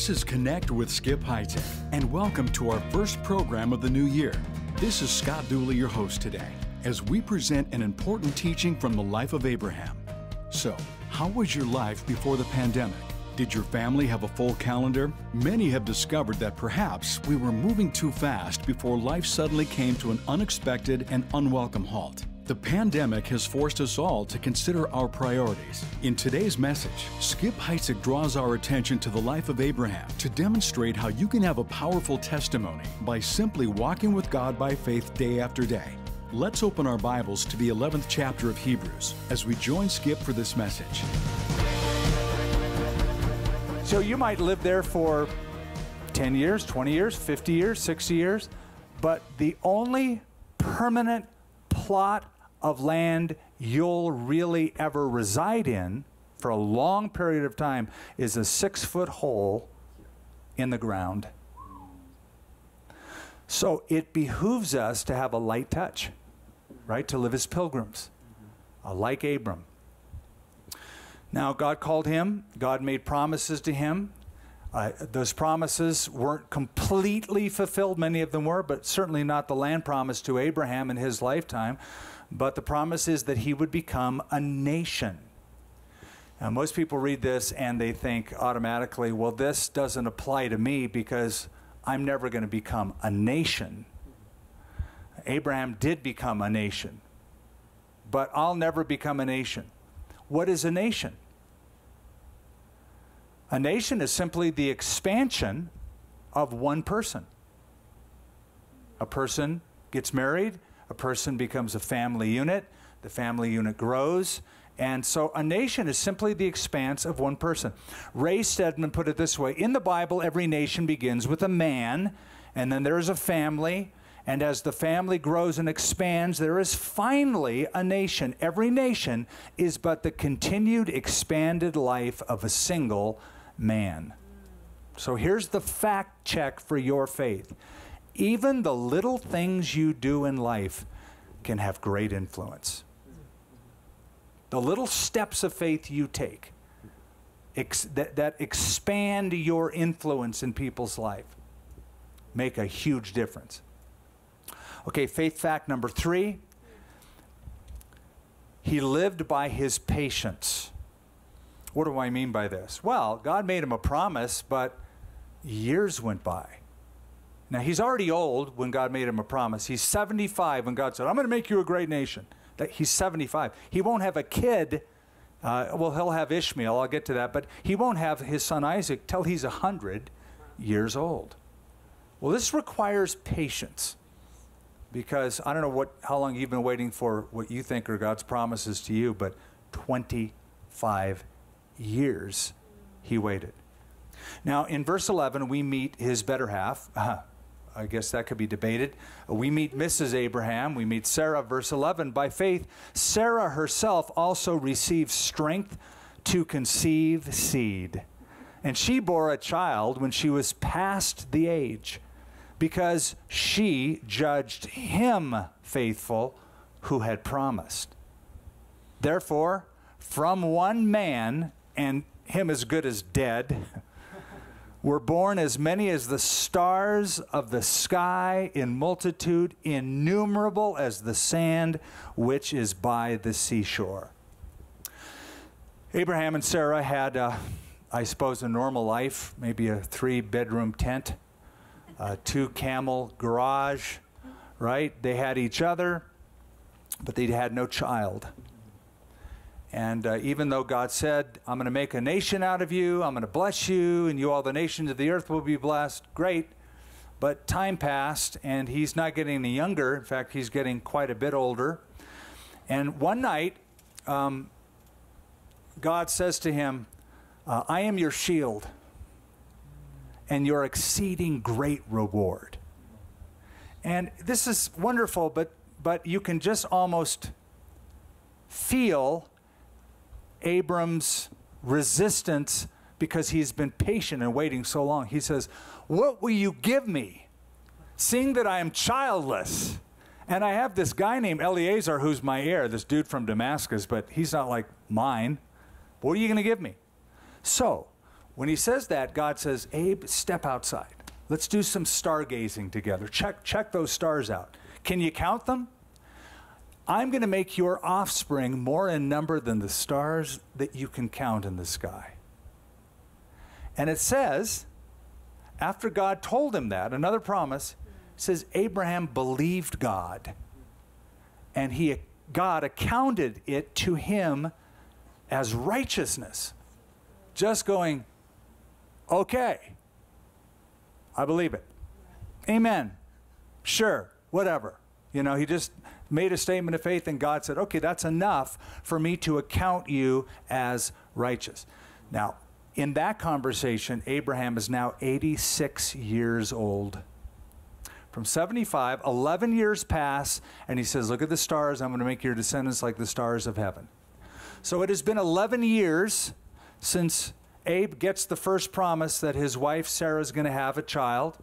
This is Connect with Skip Heitzig, and welcome to our first program of the new year. This is Scott Dooley, your host today, as we present an important teaching from the life of Abraham. So, how was your life before the pandemic? Did your family have a full calendar? Many have discovered that perhaps we were moving too fast before life suddenly came to an unexpected and unwelcome halt. The pandemic has forced us all to consider our priorities. In today's message, Skip Heitzig draws our attention to the life of Abraham to demonstrate how you can have a powerful testimony by simply walking with God by faith day after day. Let's open our Bibles to the 11th chapter of Hebrews as we join Skip for this message. So you might live there for 10 years, 20 years, 50 years, 60 years, but the only permanent plot of land you'll really ever reside in for a long period of time is a six foot hole in the ground. So it behooves us to have a light touch, right? To live as pilgrims, uh, like Abram. Now, God called him, God made promises to him. Uh, those promises weren't completely fulfilled, many of them were, but certainly not the land promise to Abraham in his lifetime. But the promise is that he would become a nation. Now, most people read this and they think automatically, well, this doesn't apply to me because I'm never going to become a nation. Abraham did become a nation, but I'll never become a nation. What is a nation? A nation is simply the expansion of one person. A person gets married, a person becomes a family unit, the family unit grows, and so a nation is simply the expanse of one person. Ray Stedman put it this way In the Bible, every nation begins with a man, and then there is a family, and as the family grows and expands, there is finally a nation. Every nation is but the continued expanded life of a single man. So here's the fact check for your faith. Even the little things you do in life can have great influence. The little steps of faith you take ex- that, that expand your influence in people's life make a huge difference. Okay, faith fact number three he lived by his patience. What do I mean by this? Well, God made him a promise, but years went by. Now, he's already old when God made him a promise. He's 75 when God said, I'm going to make you a great nation. That he's 75. He won't have a kid. Uh, well, he'll have Ishmael. I'll get to that. But he won't have his son Isaac till he's 100 years old. Well, this requires patience because I don't know what, how long you've been waiting for what you think are God's promises to you, but 25 years he waited. Now, in verse 11, we meet his better half. Uh, I guess that could be debated. We meet Mrs. Abraham. We meet Sarah, verse 11. By faith, Sarah herself also received strength to conceive seed. And she bore a child when she was past the age because she judged him faithful who had promised. Therefore, from one man, and him as good as dead, were born as many as the stars of the sky in multitude, innumerable as the sand which is by the seashore. Abraham and Sarah had, uh, I suppose, a normal life, maybe a three bedroom tent a two camel garage, right? They had each other, but they had no child. And uh, even though God said, I'm going to make a nation out of you, I'm going to bless you, and you all the nations of the earth will be blessed, great. But time passed, and he's not getting any younger. In fact, he's getting quite a bit older. And one night, um, God says to him, uh, I am your shield and your exceeding great reward. And this is wonderful, but, but you can just almost feel Abram's resistance because he's been patient and waiting so long. He says, What will you give me, seeing that I am childless? And I have this guy named Eliezer who's my heir, this dude from Damascus, but he's not like mine. What are you going to give me? So, when he says that, God says, Abe, step outside. Let's do some stargazing together. Check, check those stars out. Can you count them? I'm going to make your offspring more in number than the stars that you can count in the sky. And it says, after God told him that, another promise, says Abraham believed God. And he God accounted it to him as righteousness. Just going, okay, I believe it. Amen. Sure, whatever. You know, he just made a statement of faith, and God said, okay, that's enough for me to account you as righteous. Now, in that conversation, Abraham is now 86 years old. From 75, 11 years pass, and he says, Look at the stars. I'm going to make your descendants like the stars of heaven. So it has been 11 years since Abe gets the first promise that his wife Sarah is going to have a child.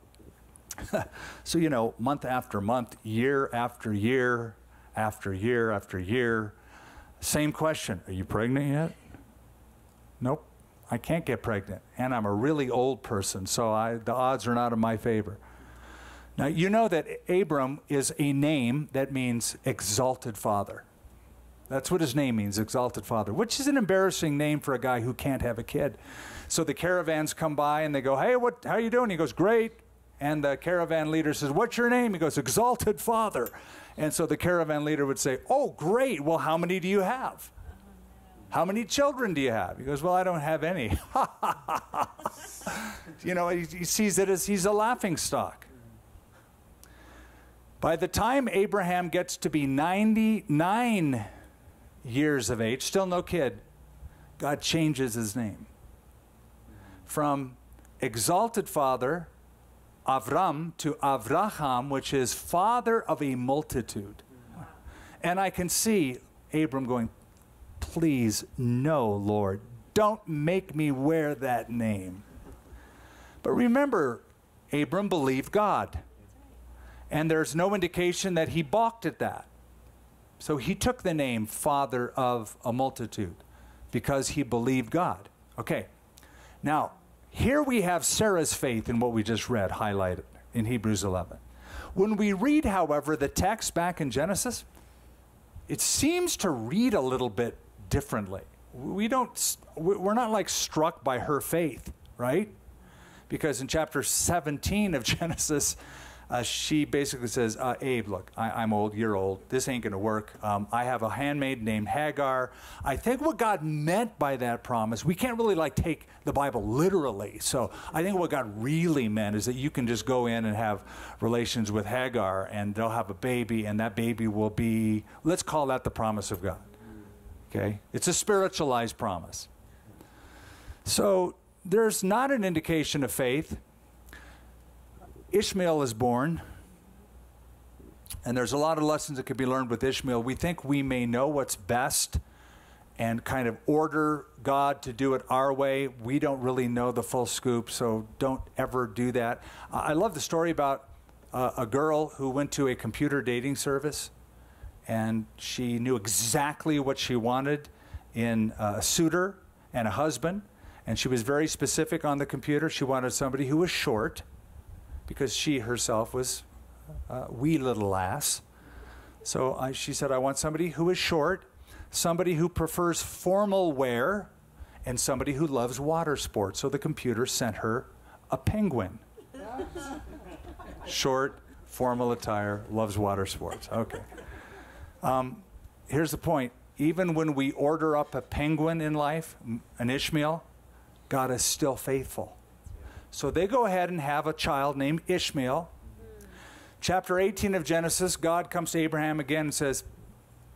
so, you know, month after month, year after year, after year after year, same question Are you pregnant yet? Nope, I can't get pregnant. And I'm a really old person, so I, the odds are not in my favor. Now, you know that Abram is a name that means exalted father. That's what his name means, exalted father, which is an embarrassing name for a guy who can't have a kid. So the caravans come by and they go, "Hey, what how you doing?" He goes, "Great." And the caravan leader says, "What's your name?" He goes, "Exalted father." And so the caravan leader would say, "Oh, great. Well, how many do you have?" How many children do you have? He goes, Well, I don't have any. you know, he, he sees it as he's a laughing stock. By the time Abraham gets to be 99 years of age, still no kid, God changes his name from exalted father, Avram, to Avraham, which is father of a multitude. And I can see Abram going, Please, no, Lord, don't make me wear that name. But remember, Abram believed God. And there's no indication that he balked at that. So he took the name Father of a Multitude because he believed God. Okay. Now, here we have Sarah's faith in what we just read highlighted in Hebrews 11. When we read, however, the text back in Genesis, it seems to read a little bit differently. We don't, we're not like struck by her faith, right? Because in chapter 17 of Genesis, uh, she basically says, uh, Abe, look, I, am old, you're old, this ain't going to work. Um, I have a handmaid named Hagar. I think what God meant by that promise, we can't really like take the Bible literally. So I think what God really meant is that you can just go in and have relations with Hagar and they'll have a baby and that baby will be, let's call that the promise of God. Okay? It's a spiritualized promise. So there's not an indication of faith Ishmael is born, and there's a lot of lessons that could be learned with Ishmael. We think we may know what's best and kind of order God to do it our way. We don't really know the full scoop, so don't ever do that. I love the story about uh, a girl who went to a computer dating service and she knew exactly what she wanted in a suitor and a husband. And she was very specific on the computer. She wanted somebody who was short because she herself was a wee little lass. So I, she said, I want somebody who is short, somebody who prefers formal wear, and somebody who loves water sports. So the computer sent her a penguin. short, formal attire, loves water sports. Okay. Um, here's the point even when we order up a penguin in life, an Ishmael, God is still faithful. So they go ahead and have a child named Ishmael. Chapter 18 of Genesis, God comes to Abraham again and says,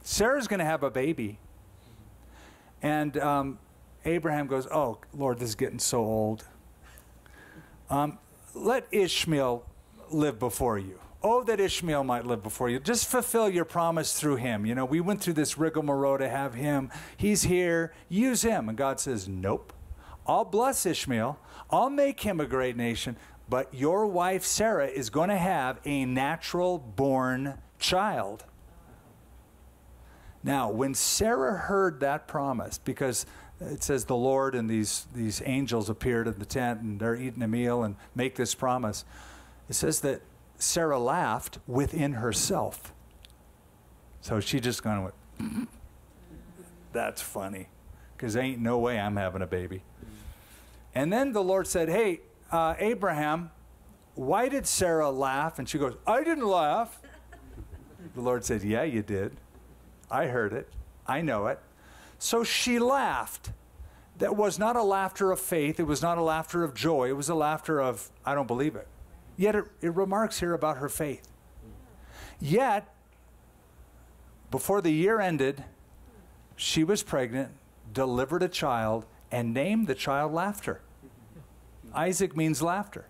Sarah's going to have a baby. And um, Abraham goes, Oh, Lord, this is getting so old. Um, let Ishmael live before you. Oh, that Ishmael might live before you. Just fulfill your promise through him. You know, we went through this rigmarole to have him. He's here. Use him. And God says, Nope. I'll bless Ishmael. I'll make him a great nation, but your wife Sarah is going to have a natural born child. Now, when Sarah heard that promise, because it says the Lord and these, these angels appeared in the tent and they're eating a meal and make this promise. It says that Sarah laughed within herself. So she just kind of went, mm-hmm. that's funny, because ain't no way I'm having a baby. And then the Lord said, Hey, uh, Abraham, why did Sarah laugh? And she goes, I didn't laugh. the Lord said, Yeah, you did. I heard it. I know it. So she laughed. That was not a laughter of faith. It was not a laughter of joy. It was a laughter of, I don't believe it. Yet it, it remarks here about her faith. Yet, before the year ended, she was pregnant, delivered a child, and named the child Laughter. Isaac means laughter.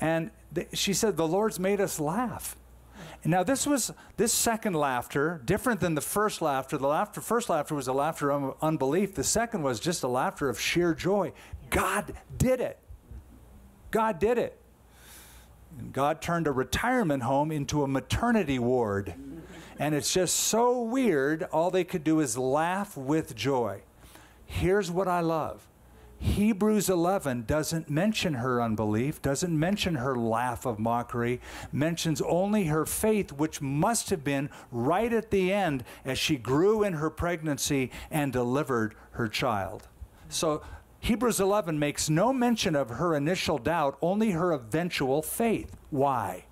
And th- she said, The Lord's made us laugh. Now this was this second laughter different than the first laughter. The laughter, first laughter was a laughter of unbelief. The second was just a laughter of sheer joy. God did it. God did it. And God turned a retirement home into a maternity ward. And it's just so weird. All they could do is laugh with joy. Here's what I love Hebrews 11 doesn't mention her unbelief, doesn't mention her laugh of mockery, mentions only her faith, which must have been right at the end as she grew in her pregnancy and delivered her child. So Hebrews 11 makes no mention of her initial doubt, only her eventual faith. Why?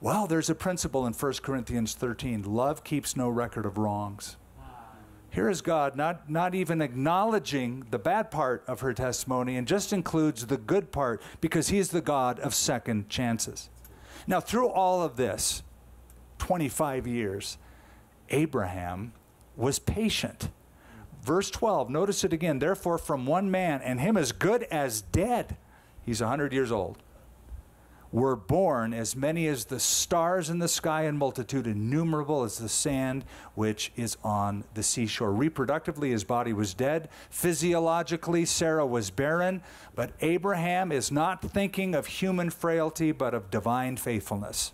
Well, there's a principle in 1 Corinthians 13 love keeps no record of wrongs. Here is God not, not even acknowledging the bad part of her testimony and just includes the good part because He is the God of second chances. Now, through all of this, 25 years, Abraham was patient. Verse 12, notice it again. Therefore, from one man, and him as good as dead, he's 100 years old were born as many as the stars in the sky in multitude, innumerable as the sand which is on the seashore. Reproductively, his body was dead. Physiologically, Sarah was barren. But Abraham is not thinking of human frailty, but of divine faithfulness.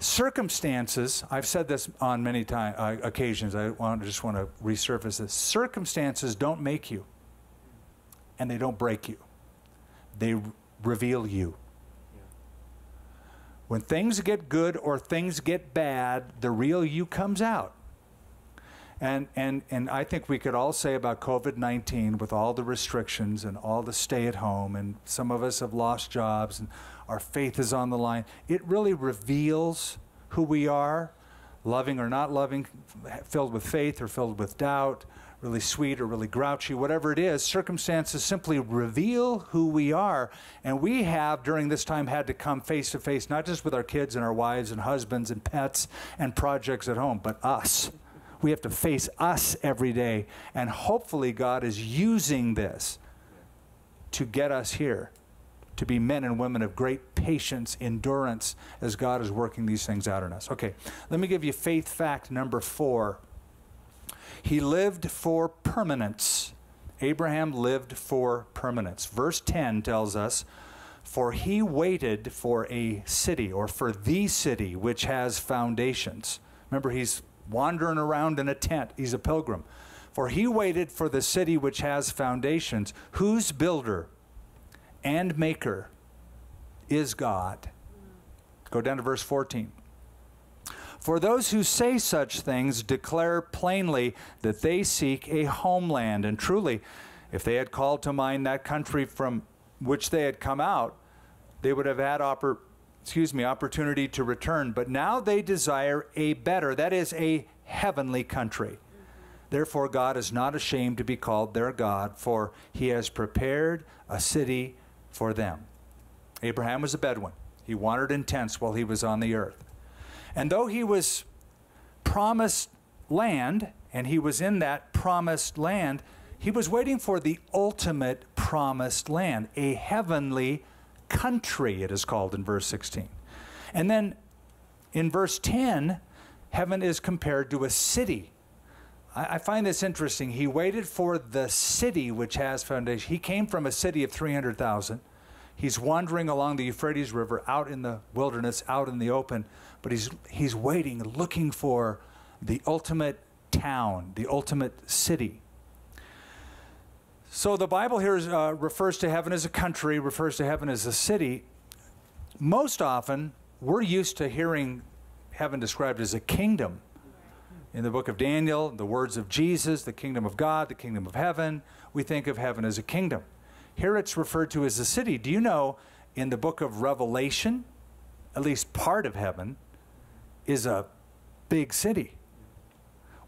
Circumstances, I've said this on many time, uh, occasions, I want, just want to resurface this. Circumstances don't make you, and they don't break you they reveal you. When things get good or things get bad, the real you comes out. And, and, and I think we could all say about COVID 19 with all the restrictions and all the stay at home, and some of us have lost jobs and our faith is on the line. It really reveals who we are, loving or not loving, filled with faith or filled with doubt, really sweet or really grouchy, whatever it is, circumstances simply reveal who we are. And we have, during this time, had to come face to face, not just with our kids and our wives and husbands and pets and projects at home, but us. We have to face us every day. And hopefully, God is using this to get us here to be men and women of great patience, endurance, as God is working these things out in us. Okay, let me give you faith fact number four. He lived for permanence. Abraham lived for permanence. Verse 10 tells us, For he waited for a city, or for the city which has foundations. Remember, he's wandering around in a tent, he's a pilgrim. For he waited for the city which has foundations, whose builder and maker is God. Go down to verse 14. For those who say such things declare plainly that they seek a homeland. And truly, if they had called to mind that country from which they had come out, they would have had oppor- excuse me, opportunity to return. But now they desire a better, that is, a heavenly country. Therefore, God is not ashamed to be called their God, for he has prepared a city for them. Abraham was a Bedouin. He wandered in tents while he was on the earth. And though he was promised land, and he was in that promised land, he was waiting for the ultimate promised land, a heavenly country, it is called in verse 16. And then in verse 10, heaven is compared to a city. I, find this interesting. He waited for the city which has foundation. He came from a city of 300,000. He's wandering along the Euphrates River out in the wilderness, out in the open but he's, he's waiting, looking for the ultimate town, the ultimate city. So the Bible here is, uh, refers to heaven as a country, refers to heaven as a city. Most often, we're used to hearing heaven described as a kingdom. In the book of Daniel, the words of Jesus, the kingdom of God, the kingdom of heaven, we think of heaven as a kingdom. Here it's referred to as a city. Do you know in the book of Revelation, at least part of heaven, is a big city?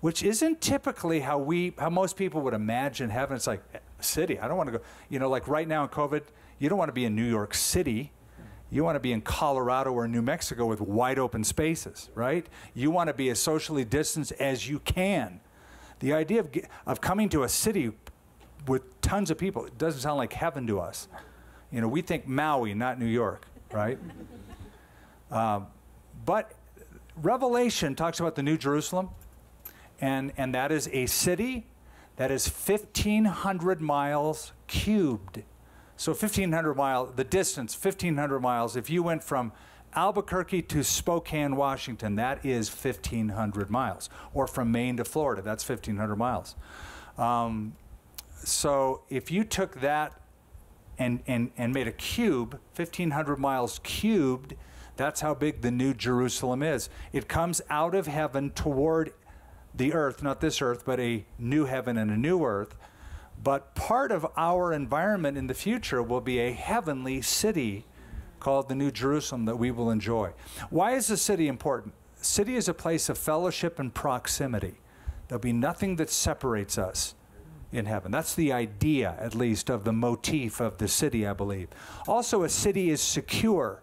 Which isn't typically how we how most people would imagine heaven. It's like a city. I don't want to go, you know, like right now in COVID, you don't want to be in New York City you want to be in Colorado or New Mexico with wide open spaces, right? You want to be as socially distanced as you can. The idea of, of coming to a city with tons of people it doesn't sound like heaven to us. You know, we think Maui, not New York, right? um, but Revelation talks about the New Jerusalem, and, and that is a city that is 1,500 miles cubed. So 1,500 miles, the distance, 1,500 miles, if you went from Albuquerque to Spokane, Washington, that is 1,500 miles. Or from Maine to Florida, that's 1,500 miles. Um, so if you took that and, and, and made a cube, 1,500 miles cubed, that's how big the New Jerusalem is. It comes out of heaven toward the earth, not this earth, but a new heaven and a new earth. But part of our environment in the future will be a heavenly city called the New Jerusalem that we will enjoy. Why is the city important? City is a place of fellowship and proximity. There'll be nothing that separates us in heaven. That's the idea, at least, of the motif of the city, I believe. Also, a city is secure.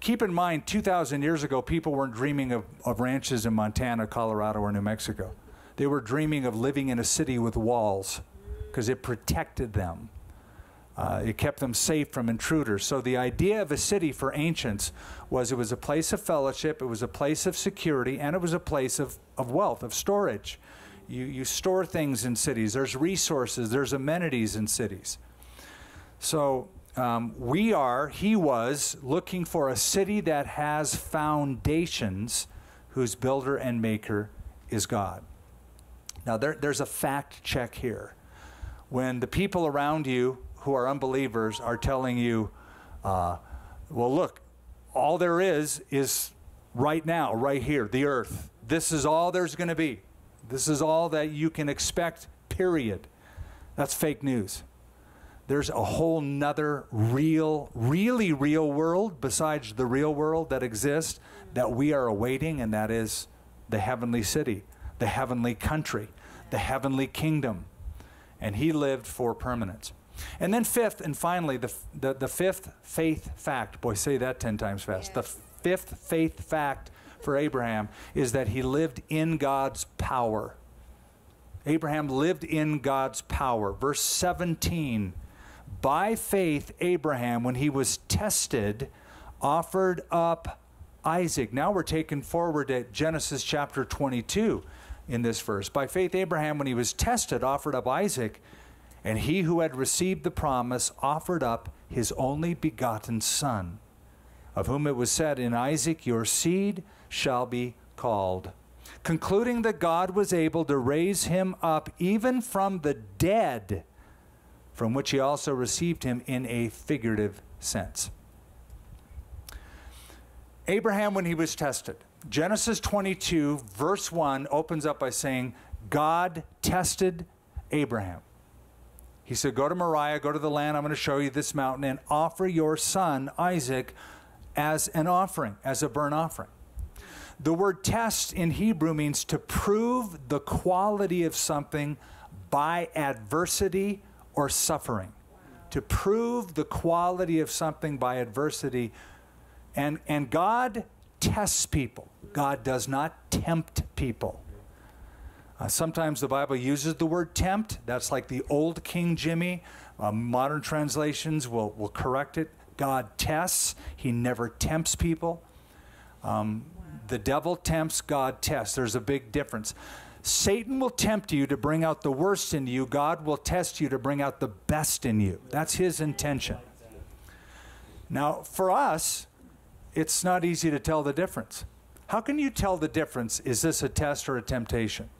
Keep in mind, 2,000 years ago, people weren't dreaming of, of ranches in Montana, Colorado, or New Mexico. They were dreaming of living in a city with walls because it protected them. Uh, it kept them safe from intruders. So the idea of a city for ancients was it was a place of fellowship, it was a place of security, and it was a place of, of wealth, of storage. You, you store things in cities, there's resources, there's amenities in cities. So um, we are, he was, looking for a city that has foundations whose builder and maker is God. Now, there, there's a fact check here when the people around you who are unbelievers are telling you, uh, well, look, all there is is right now, right here, the earth. This is all there's going to be. This is all that you can expect, period. That's fake news. There's a whole nother real, really real world besides the real world that exists that we are awaiting, and that is the heavenly city, the heavenly country, the heavenly kingdom and he lived for permanence. And then, fifth and finally, the, the, the fifth faith fact boy, say that 10 times fast. The fifth faith fact for Abraham is that he lived in God's power. Abraham lived in God's power. Verse 17 By faith, Abraham, when he was tested, offered up Isaac. Now we're taken forward at Genesis chapter 22 in this verse. By faith, Abraham, when he was tested, offered up Isaac, and he who had received the promise offered up his only begotten son, of whom it was said, In Isaac your seed shall be called. Concluding that God was able to raise him up even from the dead, from which he also received him in a figurative sense. Abraham, when he was tested, Genesis 22, verse 1, opens up by saying, God tested Abraham. He said, Go to Moriah, go to the land I'm going to show you, this mountain, and offer your son, Isaac, as an offering, as a burnt offering. The word test in Hebrew means to prove the quality of something by adversity or suffering. To prove the quality of something by adversity. And, and God tests people. God does not tempt people. Uh, sometimes the Bible uses the word tempt. That's like the old King Jimmy. Uh, modern translations will, will correct it. God tests, He never tempts people. Um, the devil tempts, God tests. There's a big difference. Satan will tempt you to bring out the worst in you. God will test you to bring out the best in you. That's his intention. Now, for us, it's not easy to tell the difference. How can you tell the difference? Is this a test or a temptation?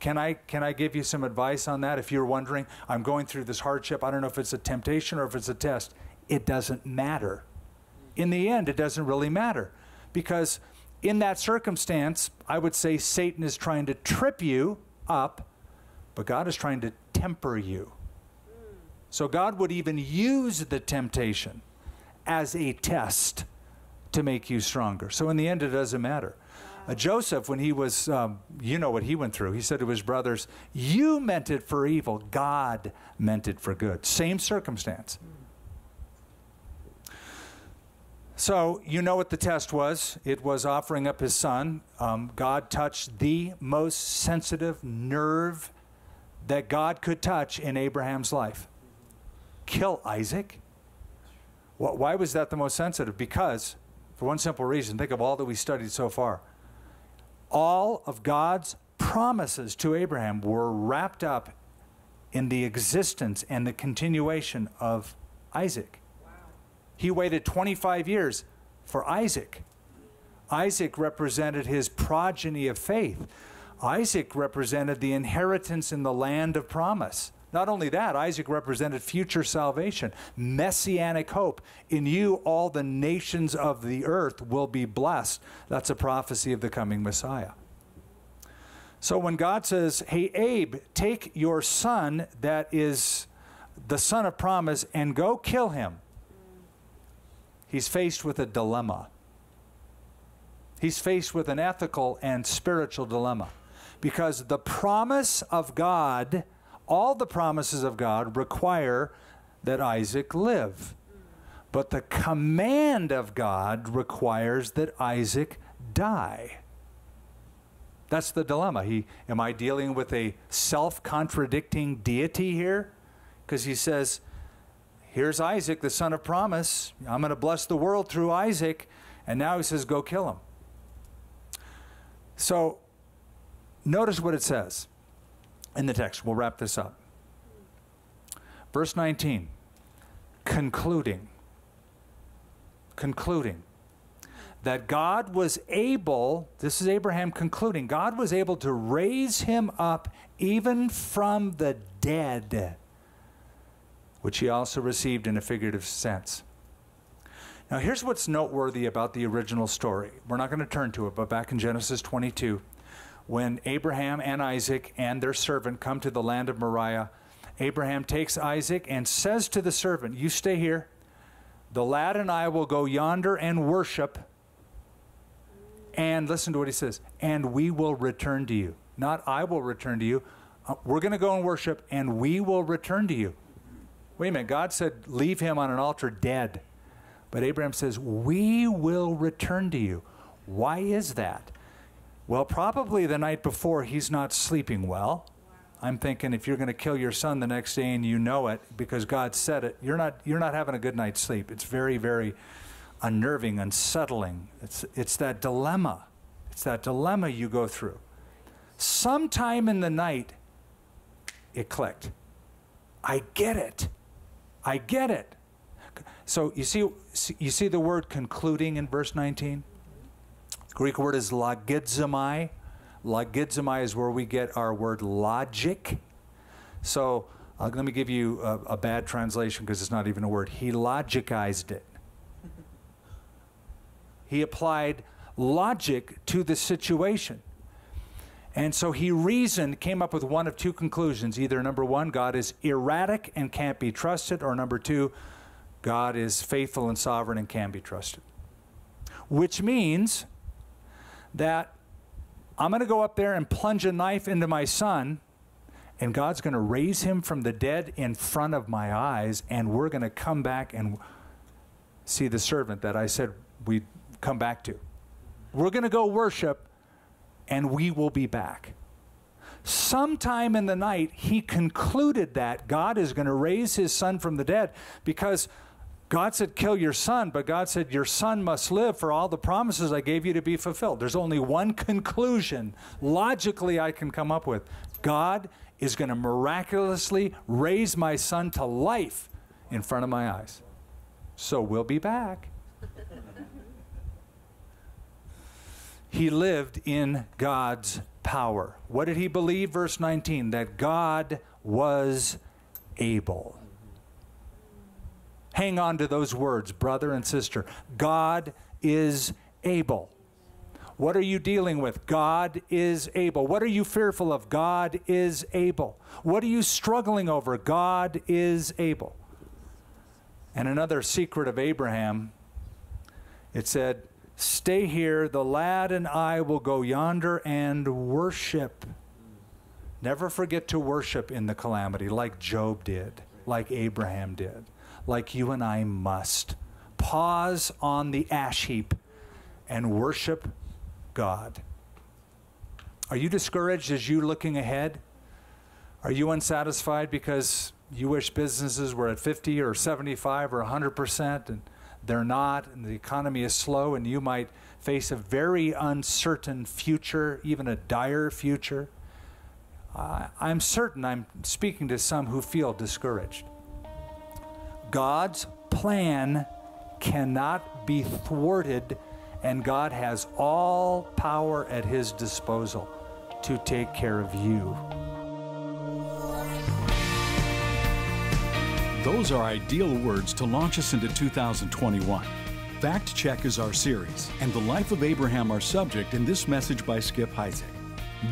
can I, can I give you some advice on that? If you're wondering, I'm going through this hardship, I don't know if it's a temptation or if it's a test. It doesn't matter. In the end, it doesn't really matter. Because in that circumstance, I would say Satan is trying to trip you up, but God is trying to temper you. So God would even use the temptation as a test to make you stronger. So in the end, it doesn't matter. Uh, Joseph, when he was, um, you know what he went through. He said to his brothers, You meant it for evil, God meant it for good. Same circumstance. So, you know what the test was. It was offering up his son. Um, God touched the most sensitive nerve that God could touch in Abraham's life. Kill Isaac? Why was that the most sensitive? Because, for one simple reason, think of all that we studied so far all of God's promises to Abraham were wrapped up in the existence and the continuation of Isaac. He waited 25 years for Isaac. Isaac represented his progeny of faith. Isaac represented the inheritance in the land of promise. Not only that, Isaac represented future salvation, messianic hope. In you, all the nations of the earth will be blessed. That's a prophecy of the coming Messiah. So when God says, Hey, Abe, take your son that is the son of promise and go kill him, he's faced with a dilemma. He's faced with an ethical and spiritual dilemma because the promise of God all the promises of God require that Isaac live. But the command of God requires that Isaac die. That's the dilemma. He, am I dealing with a self contradicting deity here? Because he says, Here's Isaac, the son of promise. I'm going to bless the world through Isaac. And now he says, Go kill him. So notice what it says in the text. We'll wrap this up. Verse 19, concluding, concluding that God was able, this is Abraham concluding, God was able to raise him up even from the dead, which he also received in a figurative sense. Now, here's what's noteworthy about the original story. We're not going to turn to it, but back in Genesis 22, when Abraham and Isaac and their servant come to the land of Moriah, Abraham takes Isaac and says to the servant, You stay here. The lad and I will go yonder and worship. And listen to what he says, and we will return to you. Not I will return to you. Uh, we're going to go and worship, and we will return to you. Wait a minute. God said, Leave him on an altar dead. But Abraham says, We will return to you. Why is that? Well, probably the night before, he's not sleeping well. I'm thinking if you're going to kill your son the next day and you know it because God said it, you're not, you're not having a good night's sleep. It's very, very unnerving, unsettling. It's, it's that dilemma. It's that dilemma you go through. Sometime in the night, it clicked. I get it. I get it. So you see, you see the word concluding in verse 19? Greek word is logizomai. Logizomai is where we get our word logic. So uh, let me give you a, a bad translation because it's not even a word. He logicized it. he applied logic to the situation. And so he reasoned, came up with one of two conclusions. Either number one, God is erratic and can't be trusted, or number two, God is faithful and sovereign and can be trusted. Which means that I'm going to go up there and plunge a knife into my son, and God's going to raise him from the dead in front of my eyes, and we're going to come back and see the servant that I said we'd come back to. We're going to go worship, and we will be back. Sometime in the night, he concluded that God is going to raise his son from the dead because God said, kill your son, but God said, your son must live for all the promises I gave you to be fulfilled. There's only one conclusion logically I can come up with God is going to miraculously raise my son to life in front of my eyes. So we'll be back. He lived in God's power. What did he believe? Verse 19 that God was able. Hang on to those words, brother and sister. God is able. What are you dealing with? God is able. What are you fearful of? God is able. What are you struggling over? God is able. And another secret of Abraham, it said, Stay here, the lad and I will go yonder and worship. Never forget to worship in the calamity like Job did, like Abraham did, like you and I must. Pause on the ash heap and worship God. Are you discouraged as you're looking ahead? Are you unsatisfied because you wish businesses were at 50 or 75 or 100% and they're not, and the economy is slow, and you might face a very uncertain future, even a dire future. Uh, I'm certain I'm speaking to some who feel discouraged. God's plan cannot be thwarted, and God has all power at His disposal to take care of you. Those are ideal words to launch us into 2021. Fact Check is our series, and the life of Abraham our subject in this message by Skip Heitzig.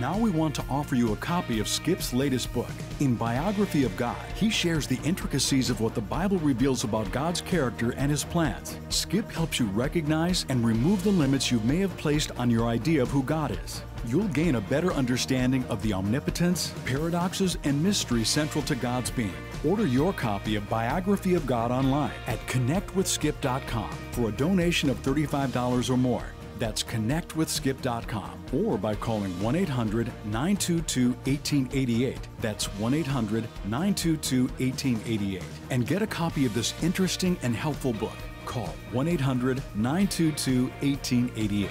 Now we want to offer you a copy of Skip's latest book. In Biography of God, he shares the intricacies of what the Bible reveals about God's character and his plans. Skip helps you recognize and remove the limits you may have placed on your idea of who God is. You'll gain a better understanding of the omnipotence, paradoxes, and mystery central to God's being. Order your copy of Biography of God online at connectwithskip.com for a donation of $35 or more. That's connectwithskip.com or by calling 1 800 922 1888. That's 1 800 922 1888. And get a copy of this interesting and helpful book. Call 1 800 922 1888.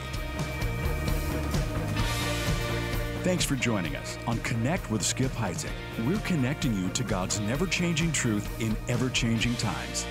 Thanks for joining us on Connect with Skip Heitzig. We're connecting you to God's never changing truth in ever changing times.